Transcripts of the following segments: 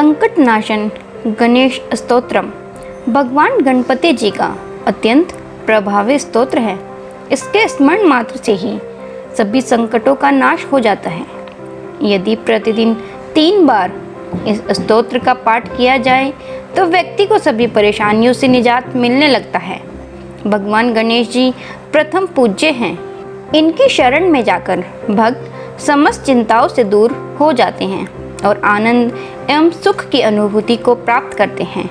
संकटनाशन, गणेश स्तोत्रम। भगवान गणपति जी का अत्यंत प्रभावी स्तोत्र है। इसके स्मरण मात्र से ही सभी संकटों का नाश हो जाता है। यदि प्रतिदिन तीन बार इस स्तोत्र का पाठ किया जाए तो व्यक्ति को सभी परेशानियों से निजात मिलने लगता है। भगवान गणेश जी प्रथम पूज्य हैं। इनकी शरण में जाकर भक्त समस्त चिंताओं से दूर हो जाते हैं। और आनंद एवं सुख की अनुभूति को प्राप्त करते हैं।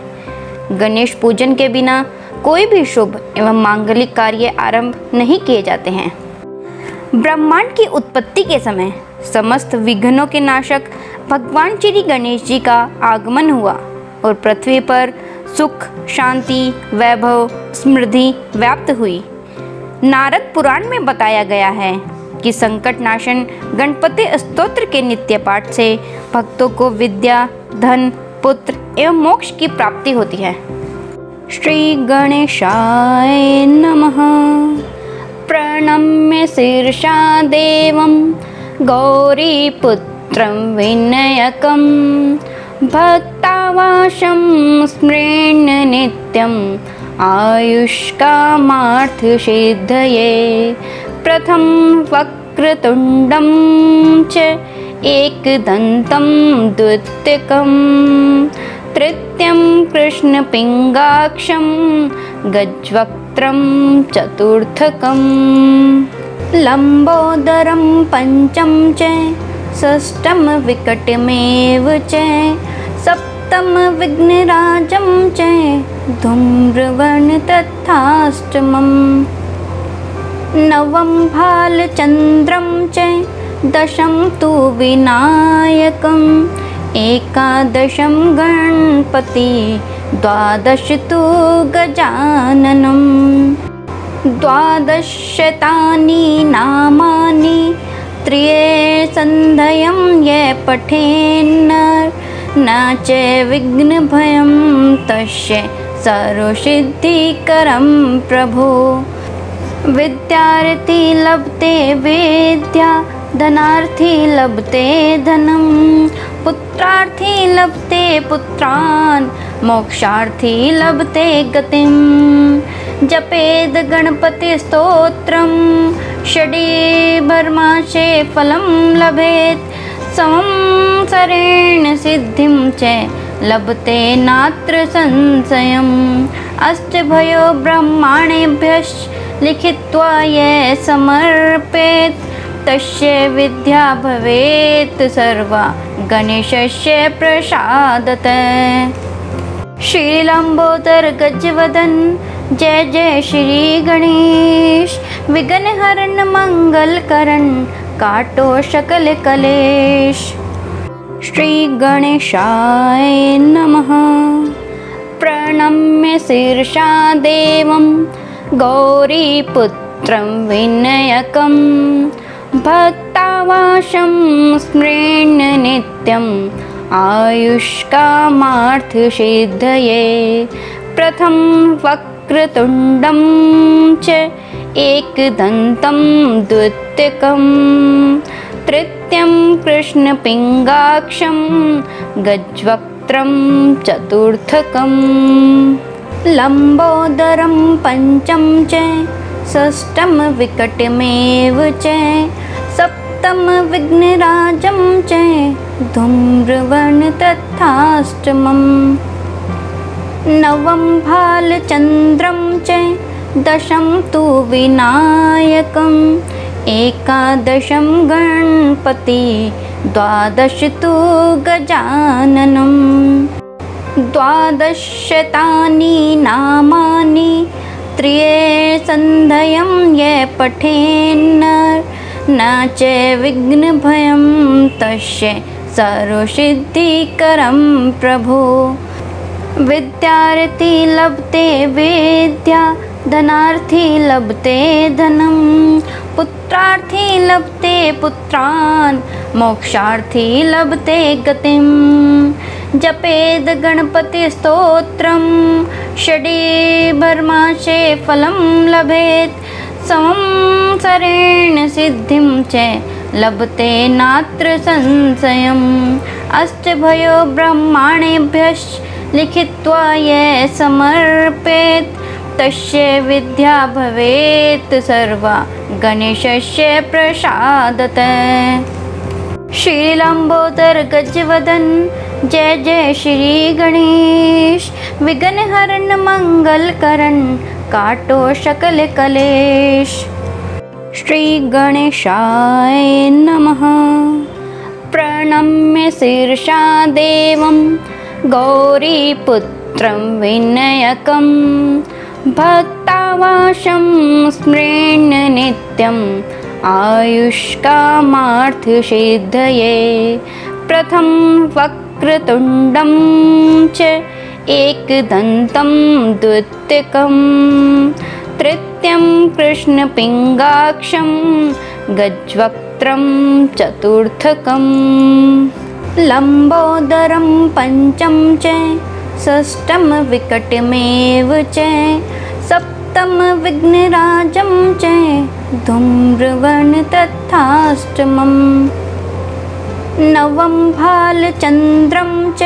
गणेश पूजन के बिना कोई भी शुभ एवं मांगलिक कार्य आरंभ नहीं किए जाते हैं। ब्रह्मांड की उत्पत्ति के समय समस्त विघ्नों के नाशक भगवान श्री गणेश जी का आगमन हुआ और पृथ्वी पर सुख, शांति, वैभव, समृद्धि व्याप्त हुई। नारद पुराण में बताया गया है कि संकट नाशन गणपति स्तोत्र के नित्य पाठ से भक्तों को विद्या, धन, पुत्र एवं मोक्ष की प्राप्ति होती है। श्री गणेशाय नमः। प्रणम्य शीर्षा देवं विनयकं भक्तावाशं स्मृण्य नित्यम् आयुष्कामार्थसिद्धये प्रथम वक्रतुण्डं च एकदन्तं द्वितीयकं तृतीयं कृष्णपिङ्गाक्षं गज्वक्त्रं चतुर्थकं लम्बोदरं पञ्चम च षष्ठं विकटमेव च सप्तम विघ्नराजं च धूम्रवर्ण तथाष्टमम् नवं भालचन्द्रं च दशं तु विनायकम् एकादशं गणपति द्वादश तु गजाननं द्वादशतानि नामानि त्रिये सन्धयं ये पठेन्न न च विघ्नभयं तस्य सर्वसिद्धिकरं प्रभो विद्यार्थी लभते विद्या धनार्थी लभते धनं। पुत्रार्थी लभते पुत्रान् मोक्षार्थी लभते गतिं जपेद गणपतिस्तोत्रं षडीभर्माशे फलं लभेत्। संसरेण सिद्धिं च लभते नात्र संशयम्। अष्टभयो ब्रह्माणेभ्यश्च लिखित्वा ये समर्पेत् तस्य विद्या भवेत् सर्वा। गणेशस्य प्रसादत। श्रीलम्बोदर गजवदन। जय जय श्री गणेश। विघ्नहरण मंगलकरण। काटो सकल कलेश। श्री गणेशाय नमः। प्रणम्य शीर्षा देवं गौरीपुत्रं विनयकं भक्तावाशं स्मृण्य नित्यम् आयुष्कामार्थसिद्धये प्रथम वक्रतुण्डं च एकदन्तं द्वितीयकं तृतीयं कृष्णपिङ्गाक्षं गज्वक्त्रं चतुर्थकं लम्बोदरं पञ्चम च षष्ठं विकटमेव च सप्तम विघ्नराजं च धूम्रवर्ण तथाष्टमम् नवं भालचन्द्रं च दशं तु विनायकम् एकादशं गणपति द्वादश तु गजाननं द्वादशतानि नामानि त्रिये सन्धयं ये पठेन्न, न च विघ्नभयं तस्य सर्वसिद्धिकरं प्रभो। विद्यार्थी लभते विद्या धनार्थी लभते धनं पुत्रार्थी लभते पुत्रान् मोक्षार्थी लभते गतिं। जपेद गणपतिस्तोत्रं षडीभर्माशे फलं लभेत्। संसरेण सिद्धिं च लभते नात्र संशयम्। अष्टभयो ब्रह्माणेभ्यश्च लिखित्वा ये समर्पेत् तस्य विद्या भवेत् सर्वा। गणेशस्य प्रसादत। श्रीलम्बोदर गजवदन। जय जय श्री गणेश। विघ्न मंगल करण। काटो शकल कलेश। श्री गणेशाय नमः। प्रणम्य शीर्षा देवं। गौरीपुत्रं विनयकं भक्तावाशं स्मृण्य नित्यम् आयुष्कामार्थसिद्धये प्रथम वक्रतुण्डं च एकदन्तं द्वितीयकं तृतीयं कृष्णपिङ्गाक्षं गज्वक्त्रं चतुर्थकं लम्बोदरं पञ्चम च षष्ठं विकटमेव च सप्तम विघ्नराजं च धूम्रवर्ण तथाष्टमम्। नवं भालचन्द्रं च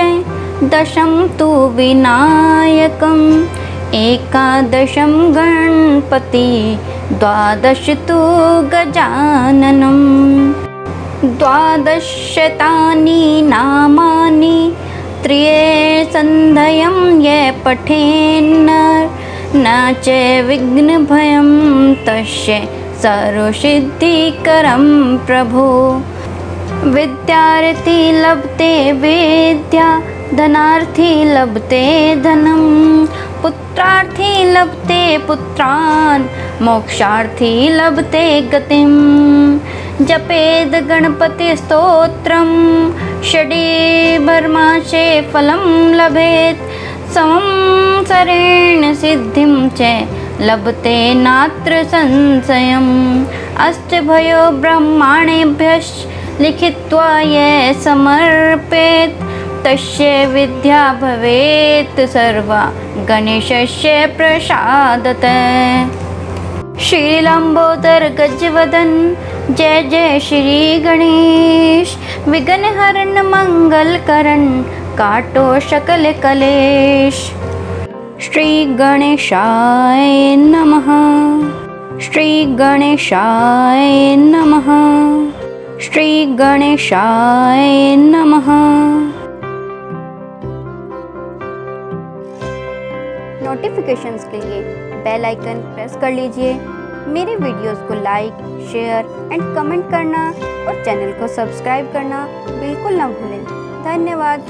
दशं तु विनायकम्। एकादशं गणपति द्वादश तु गजाननं द्वादशतानि नामानि त्रिये सन्धयं ये पठेन्न न च विघ्नभयं तस्य सर्वसिद्धिकरं प्रभो। विद्यार्थी लभते विद्या धनार्थी लभते धनं पुत्रार्थी लभते पुत्रान् मोक्षार्थी लभते गतिं जपेद गणपतिस्तोत्रं षडीभर्माशे फलं लभेत्। संसरेण सिद्धिं च लभते नात्र संशयम्। अष्टभयो ब्रह्माणेभ्यश्च लिखित्वा ये समर्पेत्। तस्य विद्या भवेत् सर्वा। गणेशस्य प्रसादत। श्रीलम्बोदर गजवदन जय जय श्री गणेश। विघ्न हरण मंगल करण, काटो शकल कलेश। श्री गणेशाय नमः। श्री गणेशाय नमः। श्री गणेशाय नमः। नोटिफिकेशंस के लिए बेल आइकन प्रेस कर लीजिए। मेरे वीडियोस को लाइक, शेयर एंड कमेंट करना और चैनल को सब्सक्राइब करना बिल्कुल ना भूलें। धन्यवाद।